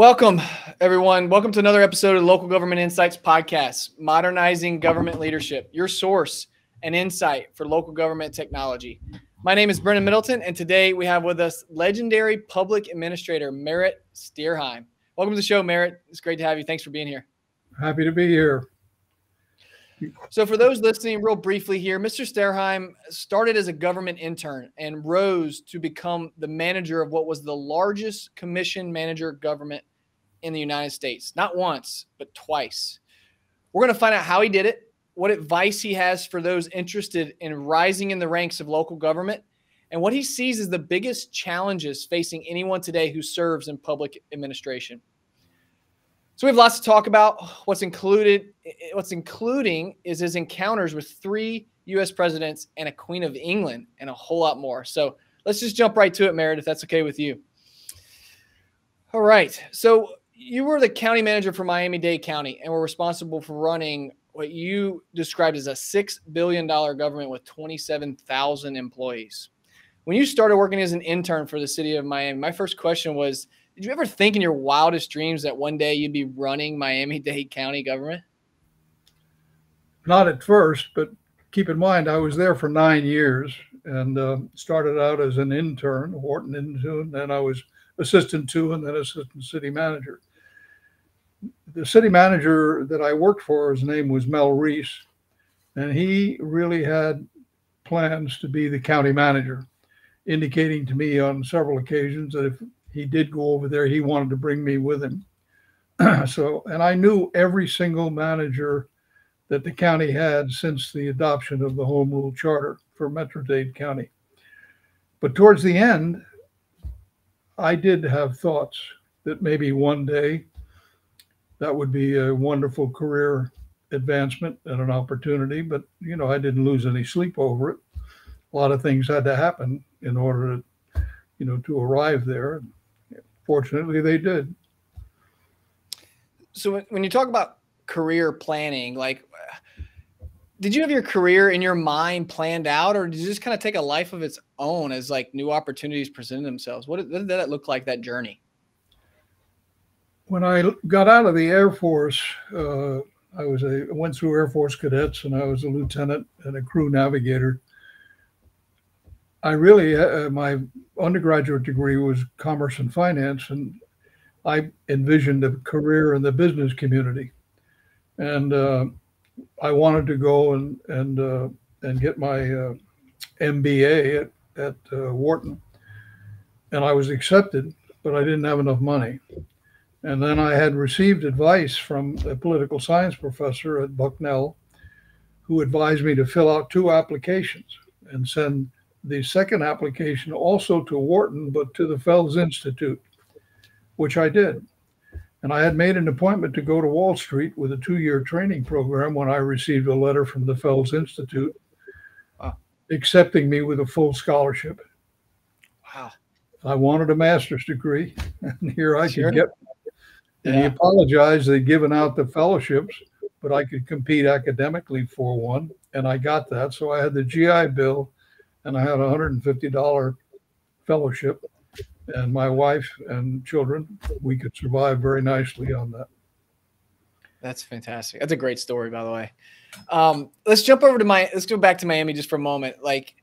Welcome, everyone. Welcome to another episode of Local Government Insights Podcast, modernizing government leadership, your source and insight for local government technology. My name is Brennan Middleton, and today we have with us legendary public administrator Merrett Stierheim. Welcome to the show, Merrett. It's great to have you. Thanks for being here. Happy to be here. So, for those listening, real briefly here, Mr. Stierheim started as a government intern and rose to become the manager of what was the largest commission manager government in the United States, not once, but twice. We're going to find out how he did it, what advice he has for those interested in rising in the ranks of local government, and what he sees as the biggest challenges facing anyone today who serves in public administration. So we have lots to talk about. What's included, what's including is his encounters with three U.S. presidents and a Queen of England, and a whole lot more. So let's just jump right to it, if that's okay with you. All right. So you were the county manager for Miami Dade County and were responsible for running what you described as a $6 billion government with 27,000 employees. When you started working as an intern for the city of Miami, my first question was Did you ever think in your wildest dreams that one day you'd be running Miami Dade County government? Not at first, but keep in mind, I was there for nine years and uh, started out as an intern, Wharton intern, and I was assistant to and then assistant city manager the city manager that I worked for, his name was Mel Reese, and he really had plans to be the county manager, indicating to me on several occasions that if he did go over there, he wanted to bring me with him. so, and I knew every single manager that the county had since the adoption of the home rule charter for Metro Dade County. But towards the end, I did have thoughts that maybe one day that would be a wonderful career advancement and an opportunity. But you know, I didn't lose any sleep over it. A lot of things had to happen in order to, you know, to arrive there. Fortunately, they did. So when you talk about career planning, like, did you have your career in your mind planned out, or did you just kind of take a life of its own as like new opportunities presented themselves? What did, what did that look like that journey? When I got out of the Air Force, uh, I was a went through Air Force cadets, and I was a lieutenant and a crew navigator. I really uh, my undergraduate degree was commerce and finance, and I envisioned a career in the business community, and uh, I wanted to go and and uh, and get my MBA uh, at at uh, Wharton, and I was accepted, but I didn't have enough money. And then I had received advice from a political science professor at Bucknell who advised me to fill out two applications and send the second application also to Wharton, but to the Fels Institute, which I did. And I had made an appointment to go to Wall Street with a two year training program when I received a letter from the Fels Institute wow. accepting me with a full scholarship. Wow. I wanted a master's degree, and here I sure. could get and yeah. he apologized. They'd given out the fellowships, but I could compete academically for one, and I got that. So I had the GI Bill, and I had a hundred and fifty dollar fellowship, and my wife and children, we could survive very nicely on that. That's fantastic. That's a great story, by the way. Um, let's jump over to my. Let's go back to Miami just for a moment. Like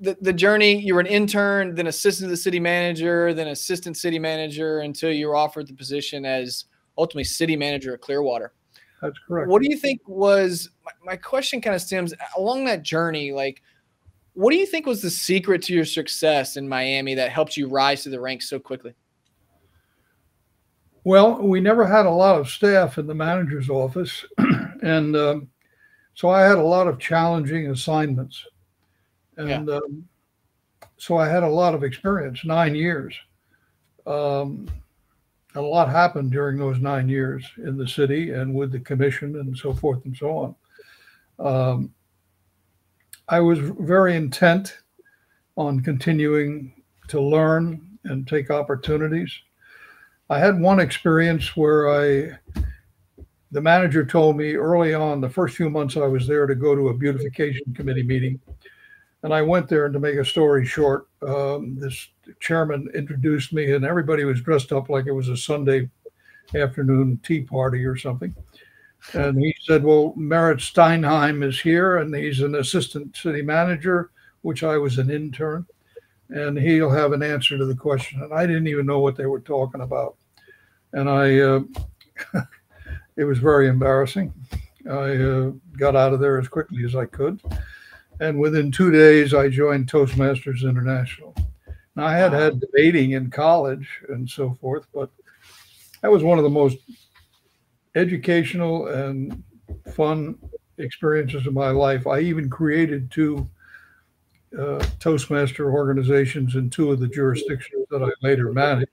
the, the journey you were an intern then assistant to the city manager then assistant city manager until you were offered the position as ultimately city manager at clearwater. That's correct. What do you think was my, my question kind of stems along that journey like what do you think was the secret to your success in miami that helped you rise to the ranks so quickly? Well we never had a lot of staff in the manager's office and um, so i had a lot of challenging assignments and yeah. um, so I had a lot of experience, nine years. Um, a lot happened during those nine years in the city and with the commission and so forth and so on. Um, I was very intent on continuing to learn and take opportunities. I had one experience where I, the manager told me early on, the first few months I was there, to go to a beautification committee meeting and I went there, and to make a story short, um, this chairman introduced me, and everybody was dressed up like it was a Sunday afternoon tea party or something. And he said, Well, Merrett Stierheim is here, and he's an assistant city manager, which I was an intern, and he'll have an answer to the question. And I didn't even know what they were talking about. And I, uh, it was very embarrassing. I uh, got out of there as quickly as I could. And within two days, I joined Toastmasters International. Now, I had wow. had debating in college and so forth, but that was one of the most educational and fun experiences of my life. I even created two uh, Toastmaster organizations in two of the jurisdictions that I later managed.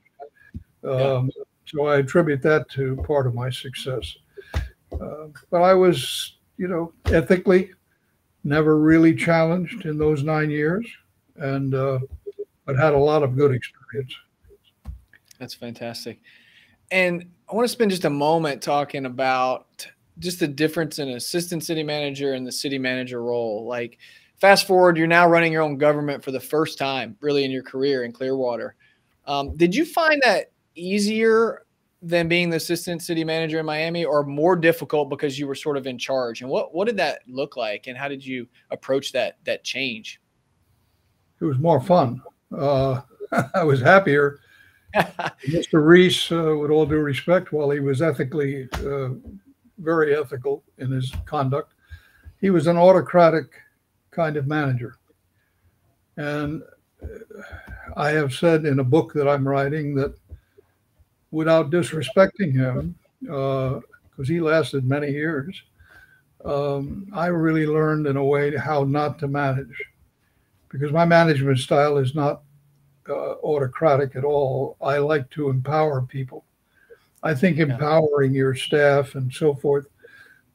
Um, so I attribute that to part of my success. Uh, but I was, you know, ethically never really challenged in those nine years, and uh, but had a lot of good experience. That's fantastic. And I want to spend just a moment talking about just the difference in assistant city manager and the city manager role. Like, fast forward, you're now running your own government for the first time, really, in your career in Clearwater. Um, did you find that easier than being the assistant city manager in Miami, or more difficult because you were sort of in charge? And what what did that look like, and how did you approach that that change? It was more fun. Uh, I was happier Mr. Reese, uh, with all due respect, while he was ethically uh, very ethical in his conduct, he was an autocratic kind of manager. And uh, I have said in a book that I'm writing that without disrespecting him, because uh, he lasted many years, um, I really learned in a way how not to manage. Because my management style is not uh, autocratic at all. I like to empower people. I think empowering your staff and so forth,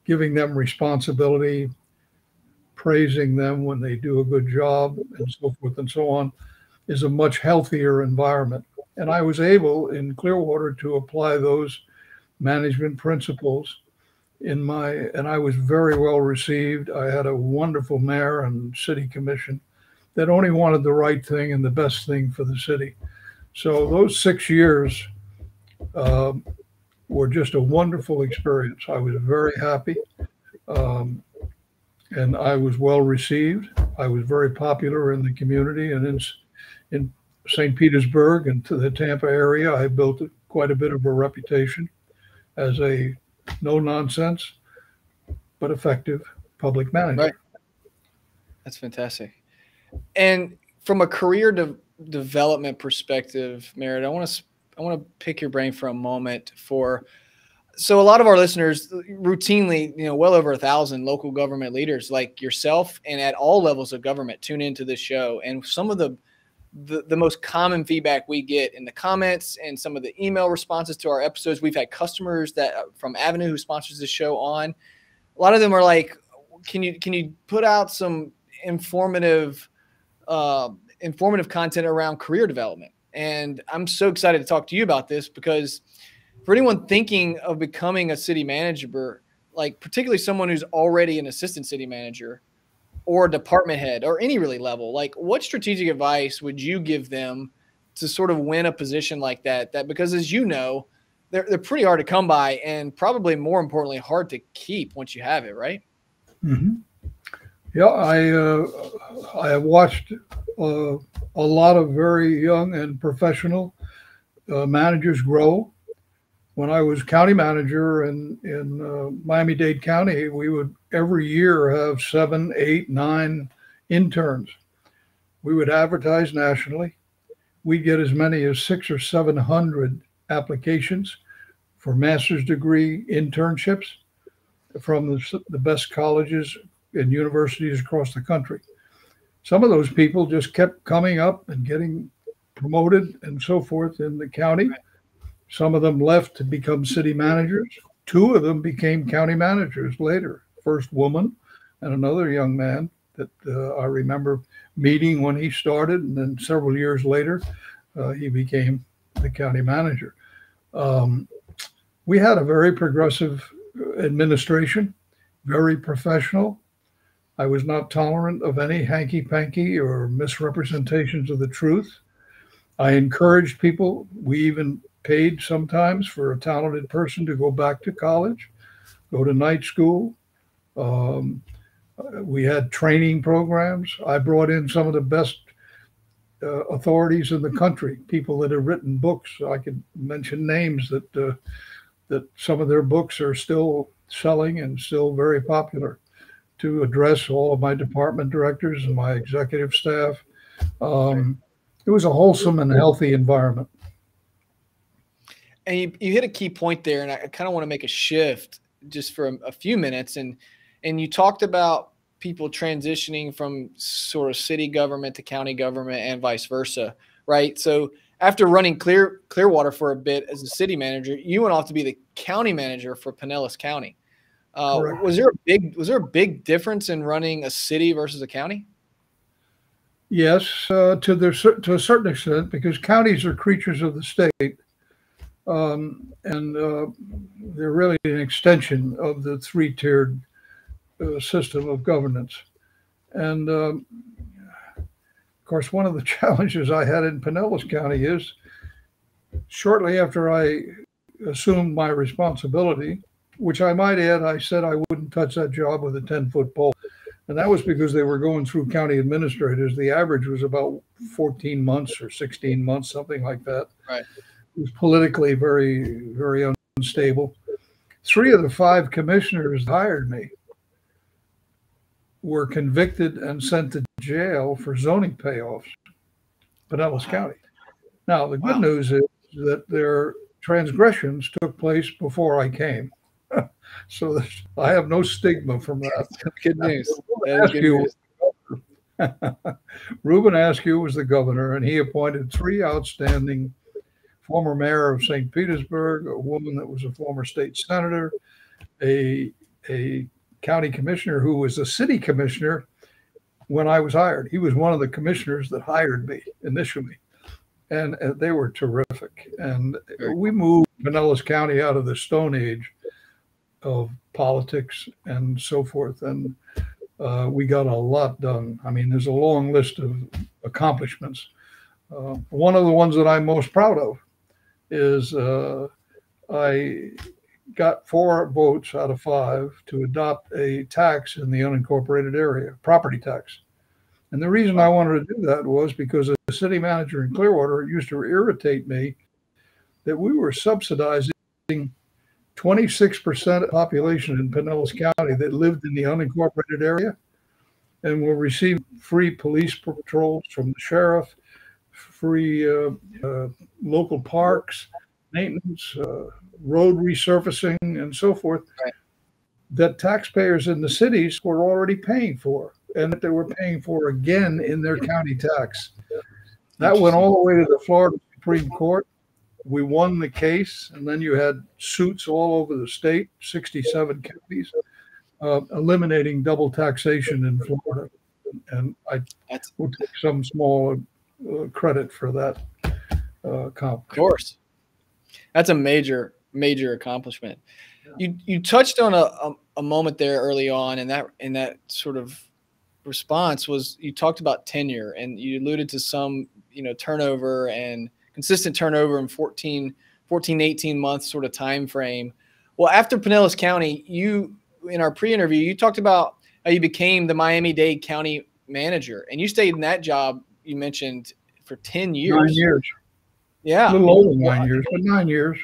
giving them responsibility, praising them when they do a good job, and so forth and so on, is a much healthier environment. And I was able in Clearwater to apply those management principles in my, and I was very well received. I had a wonderful mayor and city commission that only wanted the right thing and the best thing for the city. So those six years um, were just a wonderful experience. I was very happy, um, and I was well received. I was very popular in the community and in in St. Petersburg and to the Tampa area. I built quite a bit of a reputation as a no nonsense but effective public manager. Right. That's fantastic. And from a career de- development perspective, Merrett, I want to I want to pick your brain for a moment for so a lot of our listeners routinely, you know, well over a thousand local government leaders like yourself and at all levels of government tune into this show. And some of the, the the most common feedback we get in the comments and some of the email responses to our episodes, we've had customers that uh, from Avenu who sponsors the show on. A lot of them are like, "Can you can you put out some informative uh, informative content around career development. And I'm so excited to talk to you about this because for anyone thinking of becoming a city manager, like particularly someone who's already an assistant city manager or department head or any really level, like what strategic advice would you give them to sort of win a position like that? That because as you know, they're, they're pretty hard to come by and probably more importantly, hard to keep once you have it, right? Mm-hmm. Yeah, I uh, I have watched uh, a lot of very young and professional uh, managers grow. When I was county manager in in uh, Miami Dade County, we would every year have seven, eight, nine interns. We would advertise nationally. We'd get as many as six or seven hundred applications for master's degree internships from the, the best colleges and universities across the country. Some of those people just kept coming up and getting promoted and so forth in the county. Some of them left to become city managers. Two of them became county managers later. First woman and another young man that uh, I remember meeting when he started, and then several years later, uh, he became the county manager. Um, we had a very progressive administration, very professional, I was not tolerant of any hanky panky or misrepresentations of the truth. I encouraged people. We even paid sometimes for a talented person to go back to college, go to night school. Um, we had training programs. I brought in some of the best uh, authorities in the country, people that have written books. I could mention names that uh, that some of their books are still selling and still very popular. To address all of my department directors and my executive staff, um, it was a wholesome and healthy environment. And you, you hit a key point there, and I kind of want to make a shift just for a, a few minutes. And and you talked about people transitioning from sort of city government to county government and vice versa, right? So after running Clear Clearwater for a bit as a city manager, you went off to be the county manager for Pinellas County. Uh, was there a big was there a big difference in running a city versus a county? Yes, uh, to the to a certain extent, because counties are creatures of the state, um, and uh, they're really an extension of the three tiered uh, system of governance. And um, of course, one of the challenges I had in Pinellas County is shortly after I assumed my responsibility, which I might add, I said I wouldn't touch that job with a 10 foot pole. And that was because they were going through county administrators. The average was about 14 months or 16 months, something like that. Right. Was politically very, very unstable. Three of the five commissioners hired me were convicted and sent to jail for zoning payoffs, Pinellas. County. Now, the good wow. news is that their transgressions took place before I came. so I have no stigma from that. Good news. Reubin Askew was the governor, and he appointed three outstanding former mayor of St. Petersburg, a woman that was a former state senator, a a county commissioner who was a city commissioner when I was hired. He was one of the commissioners that hired me initially, and, and they were terrific. And we moved Pinellas County out of the Stone Age of politics and so forth. And uh, we got a lot done. I mean, there's a long list of accomplishments. Uh, one of the ones that I'm most proud of is uh, I got four votes out of five to adopt a tax in the unincorporated area, property tax. And the reason I wanted to do that was because a city manager in Clearwater, used to irritate me that we were subsidizing 26% of population in Pinellas County that lived in the unincorporated area and will receive free police patrols from the sheriff, free uh, uh, local parks, maintenance, uh, road resurfacing, and so forth, right. that taxpayers in the cities were already paying for, and that they were paying for again in their county tax. That went all the way to the Florida Supreme Court we won the case, and then you had suits all over the state, 67 counties, uh, eliminating double taxation in Florida. And I will take some small uh, credit for that uh, accomplishment. Of course, that's a major, major accomplishment. You you touched on a, a, a moment there early on, and that in that sort of response was you talked about tenure, and you alluded to some you know turnover and consistent turnover in 14, 14, 18 months sort of time frame. Well, after Pinellas County, you in our pre-interview, you talked about how you became the Miami-Dade County manager, and you stayed in that job. You mentioned for ten years. Nine years. Yeah, a little over nine years, but nine years.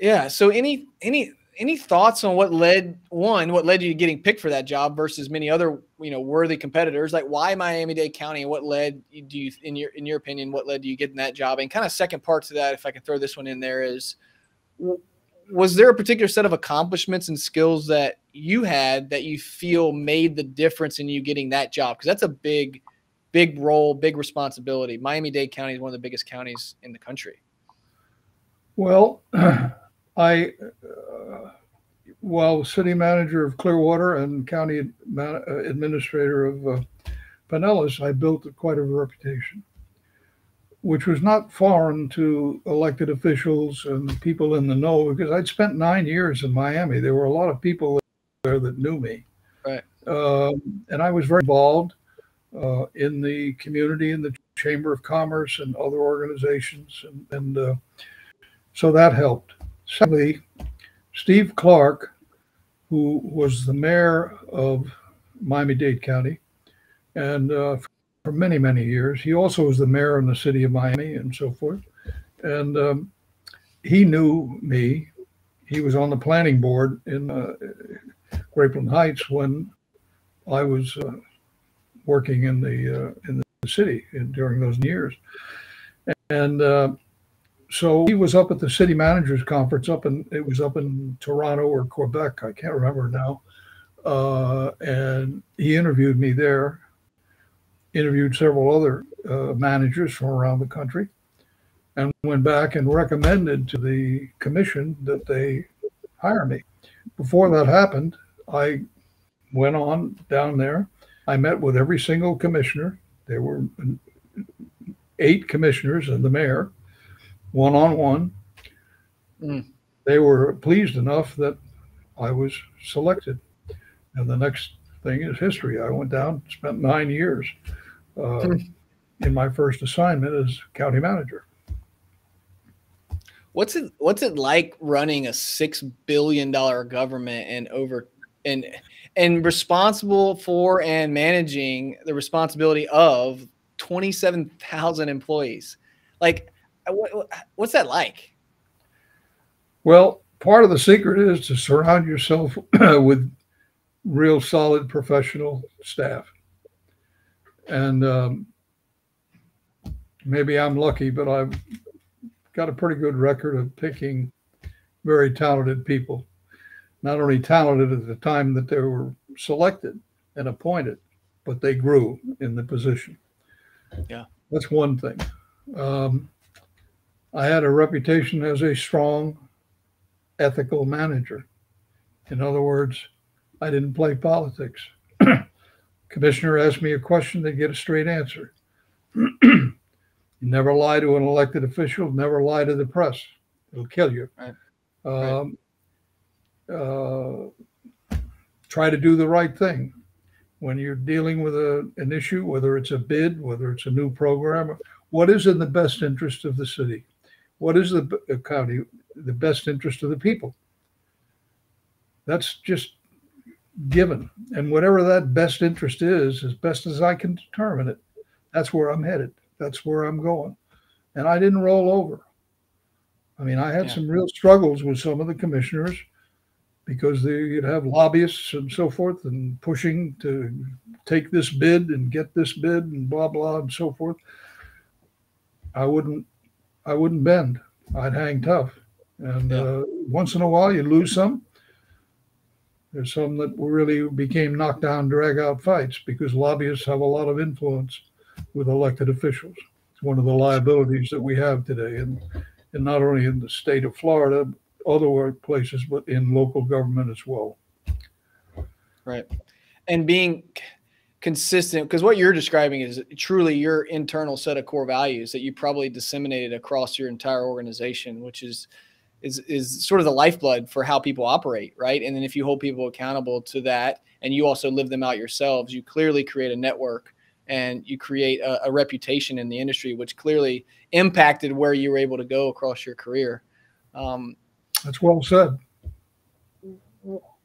Yeah. So any any any thoughts on what led one, what led you to getting picked for that job versus many other you know worthy competitors? Like why Miami Dade County, and what led do you in your in your opinion, what led you getting that job? And kind of second part to that, if I can throw this one in there, is was there a particular set of accomplishments and skills that you had that you feel made the difference in you getting that job? Because that's a big, big role, big responsibility. Miami Dade County is one of the biggest counties in the country. Well. I, uh, while city manager of Clearwater and county uh, administrator of uh, Pinellas, I built quite a reputation, which was not foreign to elected officials and people in the know because I'd spent nine years in Miami. There were a lot of people there that knew me. Right. Um, and I was very involved uh, in the community, in the Chamber of Commerce and other organizations. And, and uh, So that helped. Secondly, Steve Clark, who was the mayor of Miami Dade County, and uh, for many, many years, he also was the mayor in the city of Miami and so forth. And um, he knew me. He was on the planning board in uh, Grapeland Heights when I was uh, working in the uh, in the city in, during those years, and uh, so he was up at the city managers conference up in it was up in Toronto or Quebec, I can't remember now, uh, and he interviewed me there. Interviewed several other uh, managers from around the country, and went back and recommended to the commission that they hire me. Before that happened, I went on down there. I met with every single commissioner. There were eight commissioners and the mayor, one on one. They were pleased enough that I was selected. And the next thing is history. I went down, spent nine years uh, in my first assignment as county manager. What's it What's it like running a six billion dollar government and over and and responsible for and managing the responsibility of twenty seven thousand employees? Like, what, what's that like? Well, part of the secret is to surround yourself with real solid professional staff. And um, maybe I'm lucky, but I've got a pretty good record of picking very talented people. Not only talented at the time that they were selected and appointed, but they grew in the position. Yeah. That's one thing. Um, I had a reputation as a strong, ethical manager. In other words, I didn't play politics. Commissioner asked me a question, they get a straight answer. you never lie to an elected official, never lie to the press. It'll kill you. Right. Um, uh, try to do the right thing. When you're dealing with a, an issue, whether it's a bid, whether it's a new program, what is in the best interest of the city? What is the uh, county, the best interest of the people? That's just given. And whatever that best interest is, as best as I can determine it, that's where I'm headed. That's where I'm going. And I didn't roll over. I mean, I had Yeah. some real struggles with some of the commissioners because they, you'd have lobbyists and so forth and pushing to take this bid and get this bid and blah blah and so forth. I wouldn't, I wouldn't bend. I'd hang tough. And Yeah. uh, once in a while, you lose some. There's some that really became knockdown, drag out fights because lobbyists have a lot of influence with elected officials. It's one of the liabilities that we have today, and, and not only in the state of Florida, other work places, but in local government as well. Right. And being consistent, because what you're describing is truly your internal set of core values that you probably disseminated across your entire organization, which is is is sort of the lifeblood for how people operate, right? And then if you hold people accountable to that and you also live them out yourselves, you clearly create a network and you create a, a reputation in the industry, which clearly impacted where you were able to go across your career. Um, That's well said.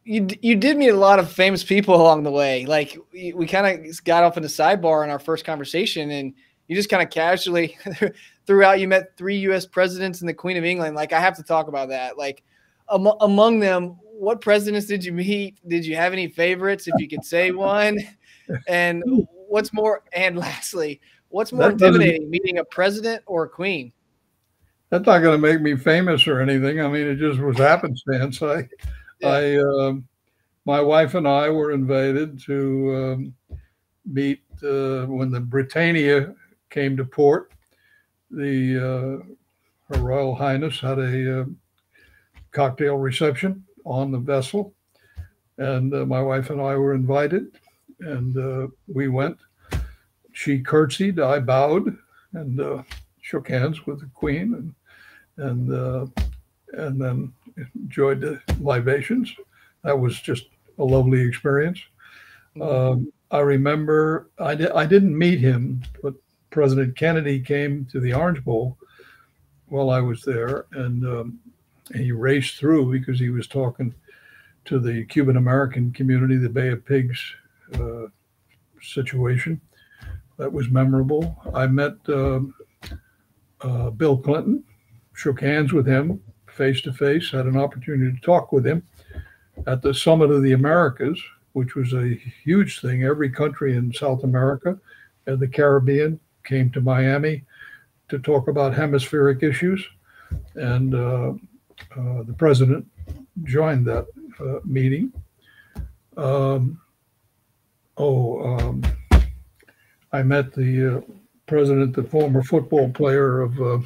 you you did meet a lot of famous people along the way. Like we, we kind of got off in the sidebar in our first conversation, and you just kind of casually throughout you met three U.S. presidents and the Queen of England. Like I have to talk about that. Like am- among them, what presidents did you meet? Did you have any favorites, if you could say one? And what's more? And lastly, what's more That intimidating, meeting a president or a queen? That's not going to make me famous or anything. I mean, it just was happenstance. I, Yeah. I, um, my wife and I were invited to um, meet uh, when the Britannia came to port. The uh, Her Royal Highness had a uh, cocktail reception on the vessel, and uh, my wife and I were invited, and uh, we went. She curtsied, I bowed, and uh, shook hands with the Queen, and and uh, and then enjoyed the libations. That was just a lovely experience. Um, I remember I, di- I didn't meet him, but President Kennedy came to the Orange Bowl while I was there, and um, he raced through because he was talking to the Cuban American community, the Bay of Pigs uh, situation. That was memorable. I met um, uh, Bill Clinton, shook hands with him face to face, had an opportunity to talk with him at the Summit of the Americas, which was a huge thing. Every country in South America and the Caribbean came to Miami to talk about hemispheric issues. And uh, uh, the president joined that uh, meeting. Um, oh, um, I met the uh, president, the former football player of uh,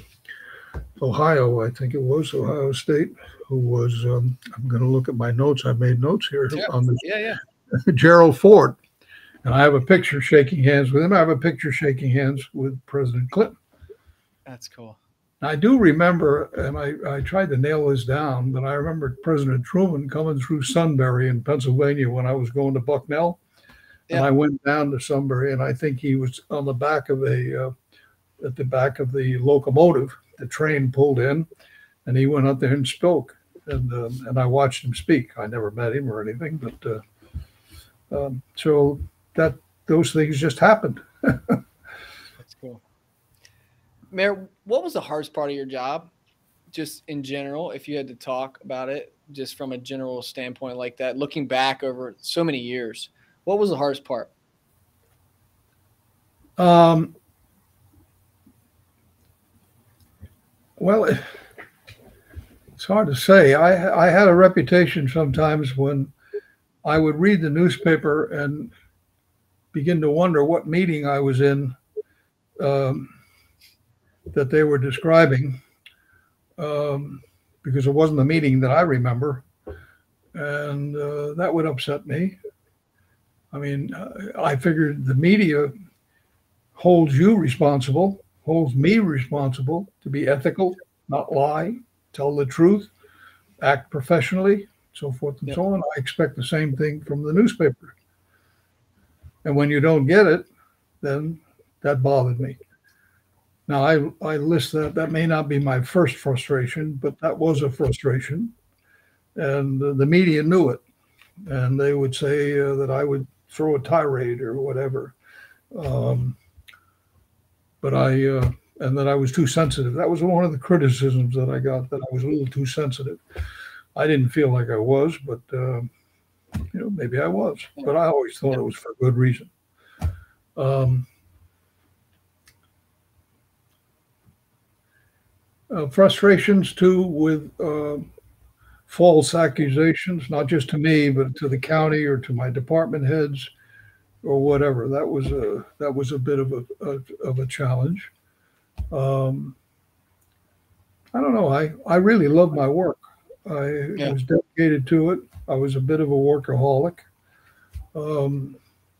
Ohio, I think it was Ohio State, who was. Um, I'm going to look at my notes. I made notes here Yeah. on this. Yeah, yeah. Gerald Ford, and I have a picture shaking hands with him. I have a picture shaking hands with President Clinton. That's cool. I do remember, and I, I tried to nail this down, but I remember President Truman coming through Sunbury in Pennsylvania when I was going to Bucknell. And I went down to Sunbury, and I think he was on the back of a, uh, at the back of the locomotive. The train pulled in, and he went up there and spoke. And um, and I watched him speak. I never met him or anything, but uh, um, so that those things just happened. That's cool. Mayor, what was the hardest part of your job? Just in general, if you had to talk about it, just from a general standpoint like that, looking back over so many years, what was the hardest part? Um, well, it's hard to say. I I had a reputation sometimes when I would read the newspaper and begin to wonder what meeting I was in um, that they were describing, um, because it wasn't the meeting that I remember, and uh, that would upset me. I mean, uh, I figured the media holds you responsible, holds me responsible to be ethical, not lie, tell the truth, act professionally, so forth and Yep. so on. I expect the same thing from the newspaper. And when you don't get it, then that bothered me. Now I I list that that may not be my first frustration, but that was a frustration, and the, the media knew it, and they would say uh, that I would throw a tirade or whatever. Um, but I uh, and that I was too sensitive. That was one of the criticisms that I got that I was a little too sensitive. I didn't feel like I was, but um, you know maybe I was. But I always thought it was for good reason. Um, uh, frustrations too with uh, false accusations, not just to me, but to the county or to my department heads or whatever. That was a that was a bit of a, a of a challenge. Um, I don't know. I I really love my work. I Yeah. was dedicated to it. I was a bit of a workaholic. Um,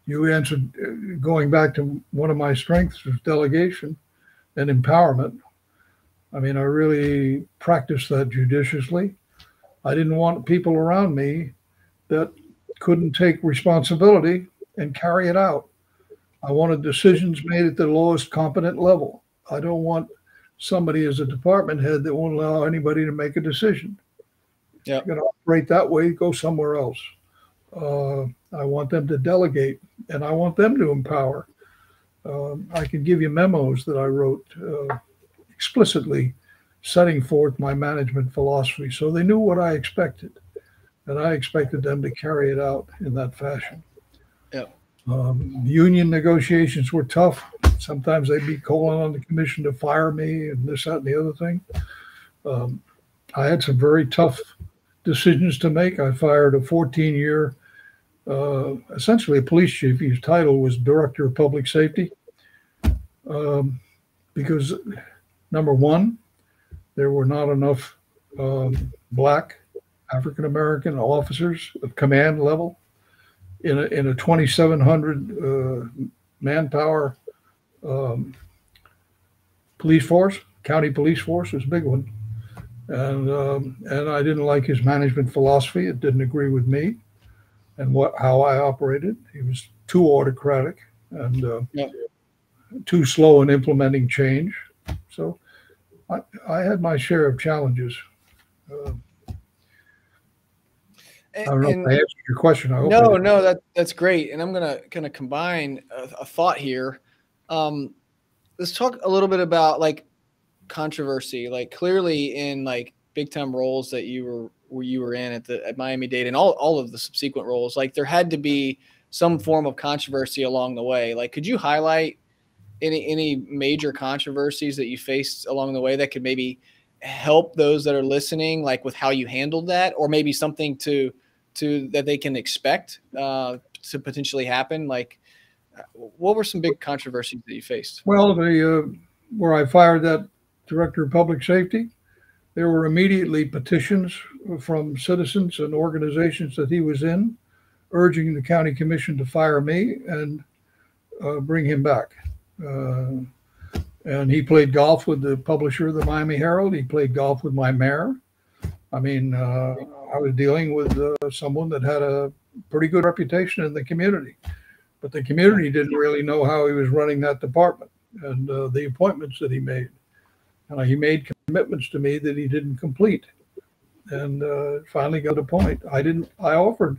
you answered going back to one of my strengths was delegation and empowerment. I mean, I really practiced that judiciously. I didn't want people around me that couldn't take responsibility and carry it out. I wanted decisions made at the lowest competent level. I don't want somebody as a department head that won't allow anybody to make a decision. Yeah. You're going to operate that way, go somewhere else. Uh, I want them to delegate and I want them to empower. Um, I can give you memos that I wrote uh, explicitly setting forth my management philosophy so they knew what I expected. And I expected them to carry it out in that fashion. Yep. Um, union negotiations were tough. Sometimes they'd be calling on the commission to fire me and this, that, and the other thing. Um, I had some very tough decisions to make. I fired a 14 year, uh, essentially a police chief whose title was Director of Public Safety. Um, because, number one, there were not enough um, black African American officers of command level in a, in a 2,700 uh, manpower um, police force. County police force was a big one, and um, and I didn't like his management philosophy. It didn't agree with me, and what how I operated. He was too autocratic and uh, Yep. too slow in implementing change. So I, I had my share of challenges. Uh, I don't know and, if I answered your question. I no, no, that that's great. And I'm gonna kind of combine a, a, thought here. Um, let's talk a little bit about like controversy. Like clearly in like big time roles that you were where you were in at the at Miami Dade and all all of the subsequent roles, like there had to be some form of controversy along the way. Like, could you highlight any any major controversies that you faced along the way that could maybe help those that are listening, like with how you handled that, or maybe something to to that they can expect uh, to potentially happen? Like, what were some big controversies that you faced? Well, the uh, where I fired that director of public safety, there were immediately petitions from citizens and organizations that he was in, urging the county commission to fire me and uh, bring him back. Uh, and he played golf with the publisher of the Miami Herald. He played golf with my mayor. I mean, uh, I was dealing with uh, someone that had a pretty good reputation in the community, but the community didn't really know how he was running that department and uh, the appointments that he made. And he made commitments to me that he didn't complete. And uh, finally got a point. I didn't. I offered.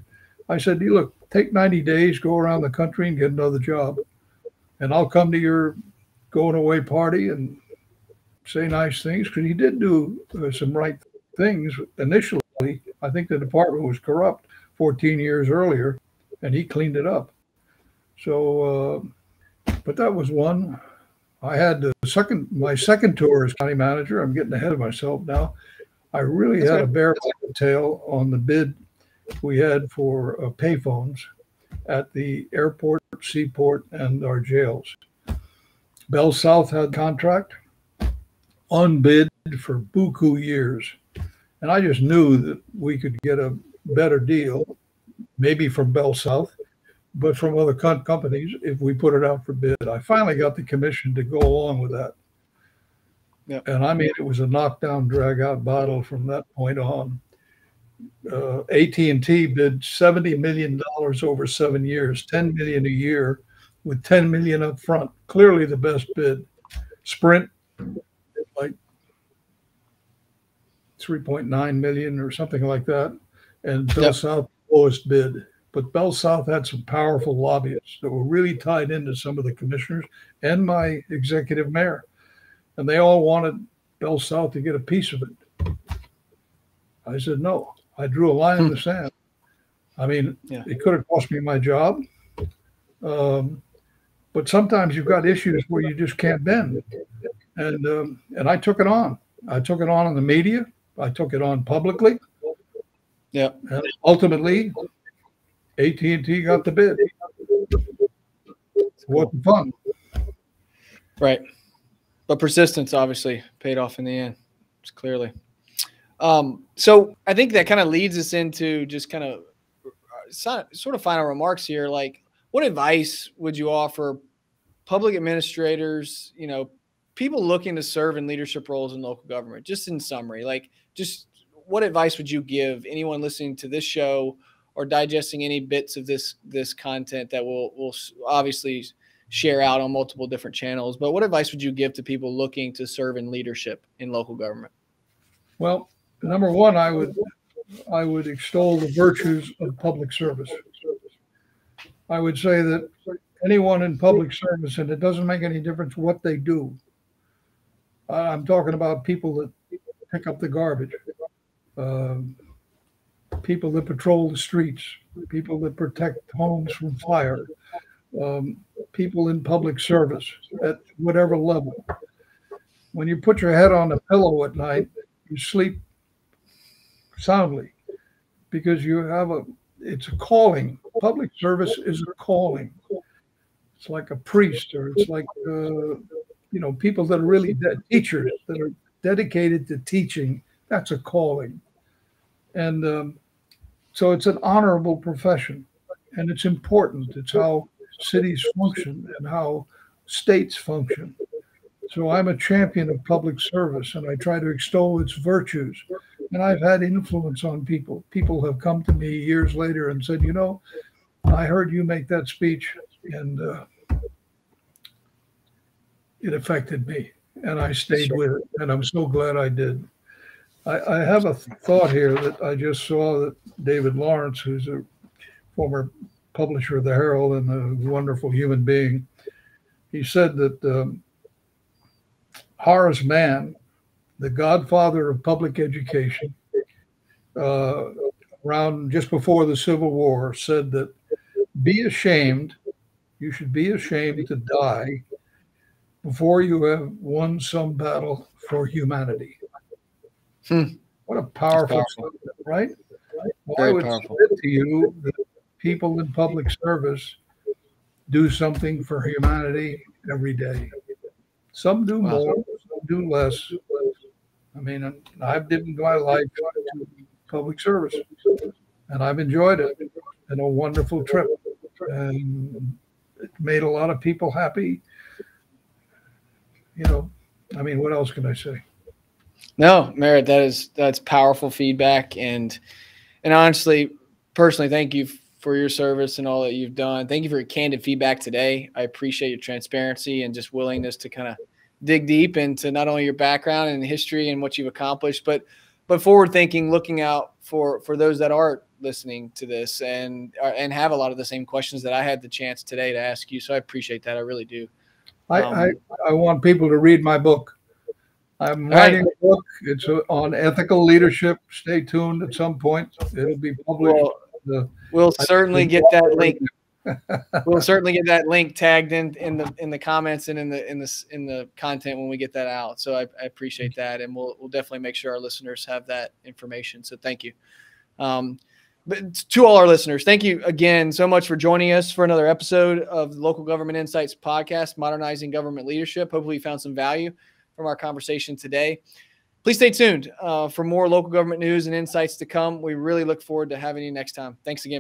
I said, You "Look, take 90 days, go around the country, and get another job." and I'll come to your going away party and say nice things because he did do uh, some right things initially. I think the department was corrupt 14 years earlier, and he cleaned it up. So, uh, but that was one. I had the second my second tour as county manager. I'm getting ahead of myself now. I really That's had a bare tail on the bid we had for uh, payphones at the airport, seaport, and our jails. Bell South had contract unbid for buku years. And I just knew that we could get a better deal, maybe from Bell South, but from other co- companies if we put it out for bid. I finally got the commission to go along with that. Yep. And I mean, it was a knockdown, drag out battle from that point on uh, AT&T bid 70 million dollars over 7 years, 10 million a year with 10 million up front. Clearly the best bid. Sprint like 3.9 million or something like that and Bell yep. South lowest bid. But Bell South had some powerful lobbyists that were really tied into some of the commissioners and my executive mayor. And they all wanted Bell South to get a piece of it. I said, no, I drew a line in the hmm. sand. I mean, yeah. it could have cost me my job. Um, but sometimes you've got issues where you just can't bend. And um, and I took it on. I took it on in the media. I took it on publicly. Yeah. And ultimately, AT and T got the bid. What fun. Right. But persistence obviously paid off in the end. It's clearly. Um, so I think that kind of leads us into just kind of uh, sort of final remarks here. Like, what advice would you offer public administrators, you know, people looking to serve in leadership roles in local government? Just in summary, like, just what advice would you give anyone listening to this show or digesting any bits of this this content that will will obviously share out on multiple different channels? But what advice would you give to people looking to serve in leadership in local government? Well, number one, I would I would extol the virtues of public service. I would say that anyone in public service, and it doesn't make any difference what they do. I'm talking about people that pick up the garbage, uh, people that patrol the streets, people that protect homes from fire, um, people in public service at whatever level. When you put your head on a pillow at night, you sleep soundly because you have a it's a calling. Public service is a calling. It's like a priest or it's like uh, you know people that are really teachers that are dedicated to teaching that's a calling. And um, so it's an honorable profession and it's important. It's how cities function and how states function. So i'm a champion of public service and i try to extol its virtues. And I've had influence on people. People have come to me years later and said, you know, I heard you make that speech and uh, it affected me. and I stayed with it, and I'm so glad I did. I, I have a thought here that I just saw that David Lawrence, who's a former publisher of the Herald and a wonderful human being, he said that um, Horace Mann, the godfather of public education, uh, around just before the Civil War, said that be ashamed, you should be ashamed to die before you have won some battle for humanity. Hmm. What a powerful, powerful. statement, right? Well, Very I would powerful. submit to you that people in public service do something for humanity every day. Some do wow. more, some do less. I mean, I've given my life to public service, and I've enjoyed it. And a wonderful trip, and it made a lot of people happy. You know, I mean, what else can I say? No, Merrett, that is that's powerful feedback, and and honestly, personally, thank you for your service and all that you've done. Thank you for your candid feedback today. I appreciate your transparency and just willingness to kind of dig deep into not only your background and history and what you've accomplished, but but forward thinking, looking out for for those that are listening to this and uh, and have a lot of the same questions that I had the chance today to ask you. So I appreciate that. I really do. I um, I, I want people to read my book. I'm writing right. a book. It's on ethical leadership. Stay tuned. At some point, it'll be published. Well, the, we'll certainly get that link. we'll certainly get that link tagged in in the in the comments and in the in the in the content when we get that out. So I, I appreciate that, and we'll we'll definitely make sure our listeners have that information. So thank you. Um, to all our listeners, thank you again so much for joining us for another episode of the Local Government Insights podcast, modernizing government leadership. Hopefully, you found some value from our conversation today. Please stay tuned uh, for more local government news and insights to come. We really look forward to having you next time. Thanks again.